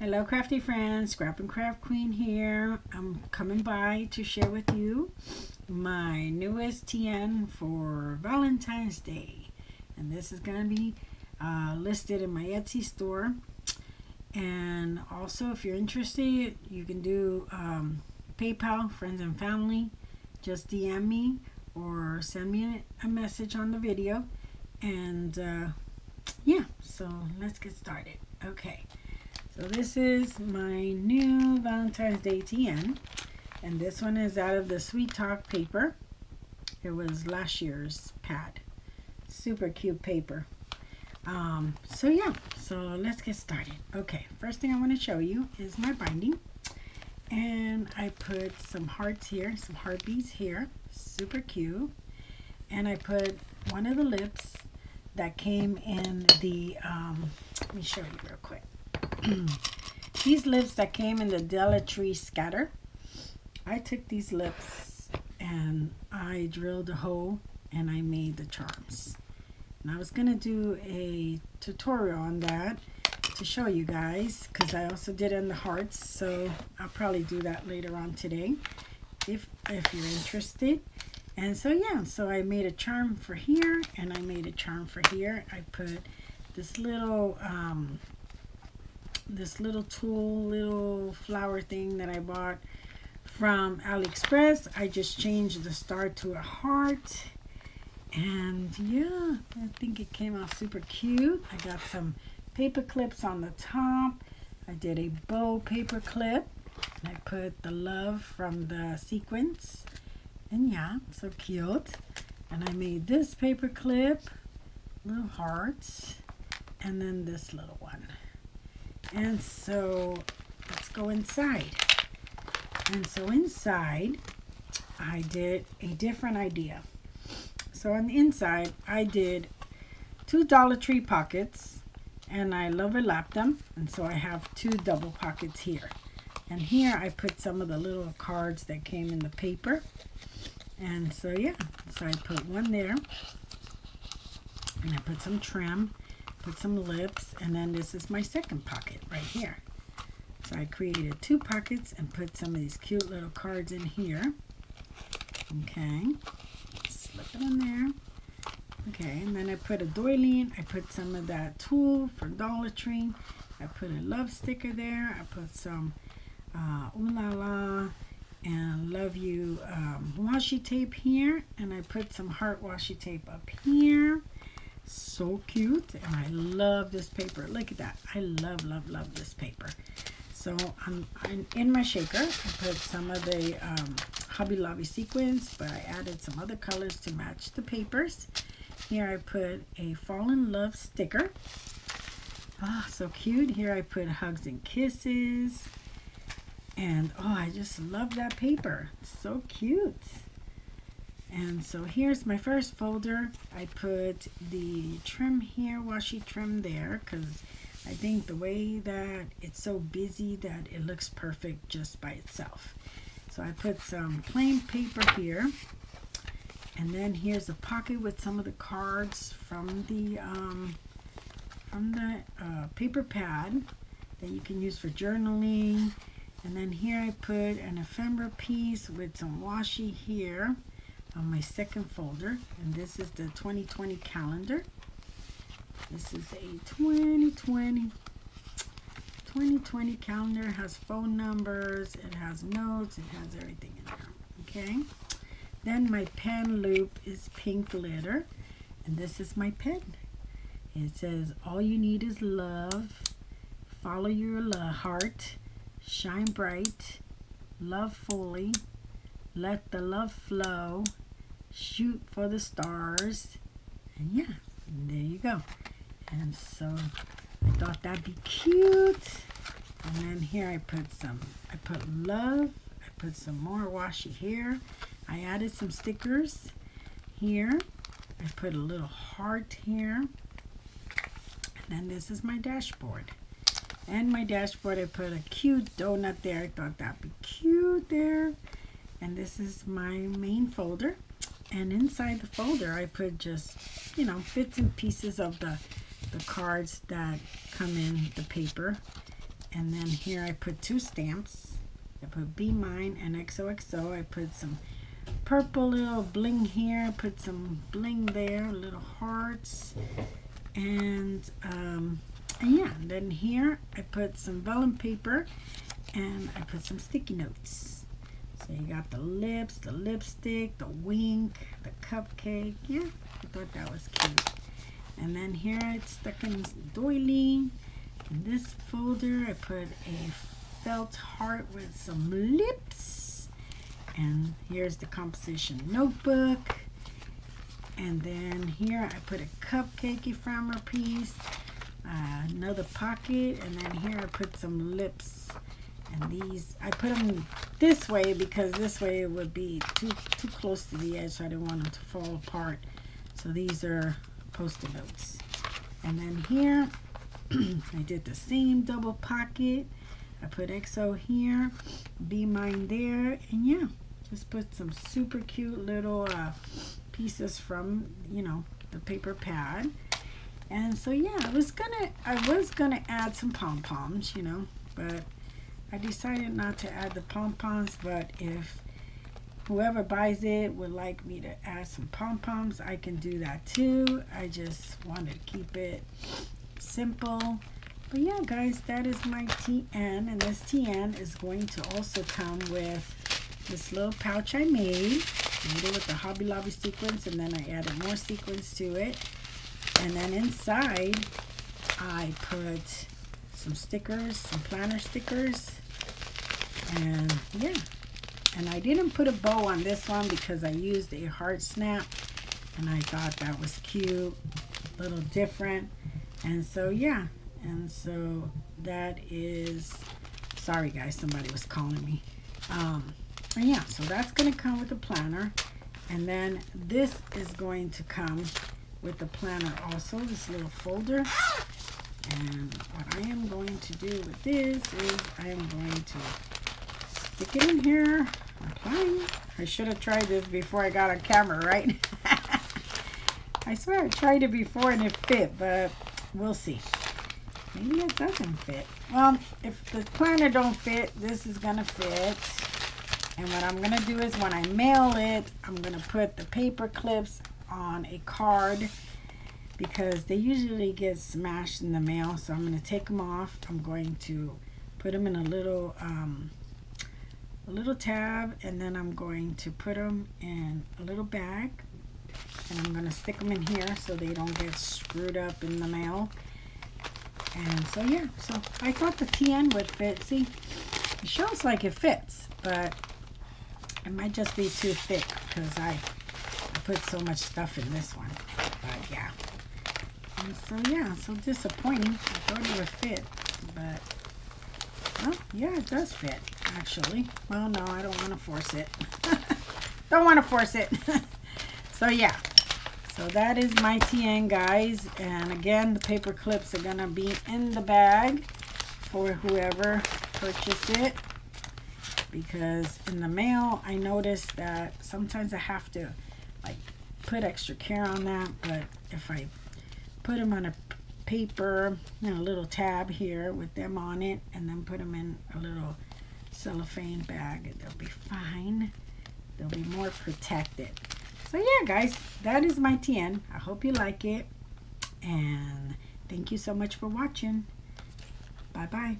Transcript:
Hello crafty friends, Scrap and Craft Queen here. I'm coming by to share with you my newest TN for Valentine's Day. And this is going to be uh, listed in my Etsy store. And also if you're interested, you can do um, PayPal, friends and family. Just DM me or send me a message on the video. And uh, yeah, so let's get started. Okay. So this is my new Valentine's Day TN. And this one is out of the Sweet Talk paper. It was last year's pad. Super cute paper. Um, so yeah, so let's get started. Okay, first thing I want to show you is my binding. And I put some hearts here, some heartbeats here. Super cute. And I put one of the lips that came in the, um, let me show you real quick. these lips that came in the Dollar Tree scatter, I took these lips and I drilled a hole and I made the charms. And I was going to do a tutorial on that to show you guys because I also did in the hearts so I'll probably do that later on today if if you're interested. And so yeah so I made a charm for here and I made a charm for here. I put this little um, this little tool, little flower thing that I bought from AliExpress. I just changed the star to a heart. And yeah, I think it came out super cute. I got some paper clips on the top. I did a bow paper clip. And I put the love from the sequins. And yeah, so cute. And I made this paper clip, little hearts, and then this little one. And so let's go inside. And so inside, I did a different idea. So on the inside, I did two Dollar Tree pockets and I overlapped them. And so I have two double pockets here. And here I put some of the little cards that came in the paper. And so yeah, so I put one there. And I put some trim put some lips, and then this is my second pocket right here. So I created two pockets and put some of these cute little cards in here. Okay, slip it in there. Okay, and then I put a doily. I put some of that tulle for Dollar Tree. I put a love sticker there. I put some uh, Ooh La La and Love You um, washi tape here. And I put some heart washi tape up here so cute and I love this paper. Look at that. I love love love this paper. So I'm, I'm in my shaker. I put some of the um, Hobby Lobby sequins but I added some other colors to match the papers. Here I put a fall in love sticker. Ah oh, so cute. Here I put hugs and kisses. And oh I just love that paper. So cute and so here's my first folder. I put the trim here, washi trim there, because I think the way that it's so busy that it looks perfect just by itself. So I put some plain paper here. And then here's a pocket with some of the cards from the um, from the uh, paper pad that you can use for journaling. And then here I put an ephemera piece with some washi here on my second folder and this is the 2020 calendar. This is a 2020 2020 calendar. Has phone numbers it has notes it has everything in there okay? Then my pen loop is pink glitter and this is my pen. It says all you need is love. Follow your heart. Shine bright. Love fully. Let the love flow shoot for the stars. And yeah there you go. And so I thought that'd be cute. And then here I put some I put love. I put some more washi here. I added some stickers here. I put a little heart here. And then this is my dashboard. And my dashboard I put a cute donut there. I thought that'd be cute there. And this is my main folder and inside the folder I put just you know bits and pieces of the the cards that come in the paper And then here I put two stamps. I put Be Mine and XOXO. I put some purple little bling here. Put some bling there, little hearts. And, um, and yeah, and then here I put some vellum paper and I put some sticky notes. You got the lips, the lipstick, the wink, the cupcake. Yeah, I thought that was cute. And then here it's stuck in doily. In this folder I put a felt heart with some lips. And here's the composition notebook. And then here I put a cupcake ephemeral piece, uh, another pocket, and then here I put some lips. And these, I put them this way because this way it would be too, too close to the edge, so I didn't want them to fall apart. So these are post-it notes. And then here, I did the same double pocket. I put XO here, Be Mine there, and yeah, just put some super cute little uh, pieces from, you know, the paper pad. And so yeah, I was gonna I was gonna add some pom poms, you know, but I decided not to add the pom poms. But if whoever buys it would like me to add some pom poms, I can do that too. I just wanted to keep it simple. But yeah, guys, that is my TN, and this TN is going to also come with this little pouch I made. Made it with the Hobby Lobby sequins, and then I added more sequins to it. And then inside, I put some stickers, some planner stickers, and yeah. And I didn't put a bow on this one because I used a heart snap, and I thought that was cute, a little different. And so yeah, and so that is, sorry guys, somebody was calling me. Um, and yeah, so that's going to come with the planner. And then this is going to come with the planner also, this little folder. And what I am going to do with this is I am going to stick it in here. Applying. I should have tried this before I got a camera, right? I swear I tried it before and it fit, but we'll see. Maybe it doesn't fit. Well, if the planner don't fit, this is going to fit. And what I'm going to do is when I mail it, I'm going to put the paper clips on a card because they usually get smashed in the mail. So I'm going to take them off. I'm going to put them in a little um, a little tab and then I'm going to put them in a little bag and I'm going to stick them in here so they don't get screwed up in the mail. And so yeah, so I thought the TN would fit. See, it shows like it fits, but it might just be too thick because I, I put so much stuff in this one. So yeah, so disappointing. I thought it would fit, but well, yeah, it does fit actually. Well, no, I don't want to force it. don't want to force it. so yeah, so that is my TN, guys. And again, the paper clips are going to be in the bag for whoever purchase it because in the mail I noticed that sometimes I have to like put extra care on that but if I put them on a paper know, a little tab here with them on it and then put them in a little cellophane bag they'll be fine. They'll be more protected. So yeah guys that is my TN I hope you like it. And thank you so much for watching. Bye bye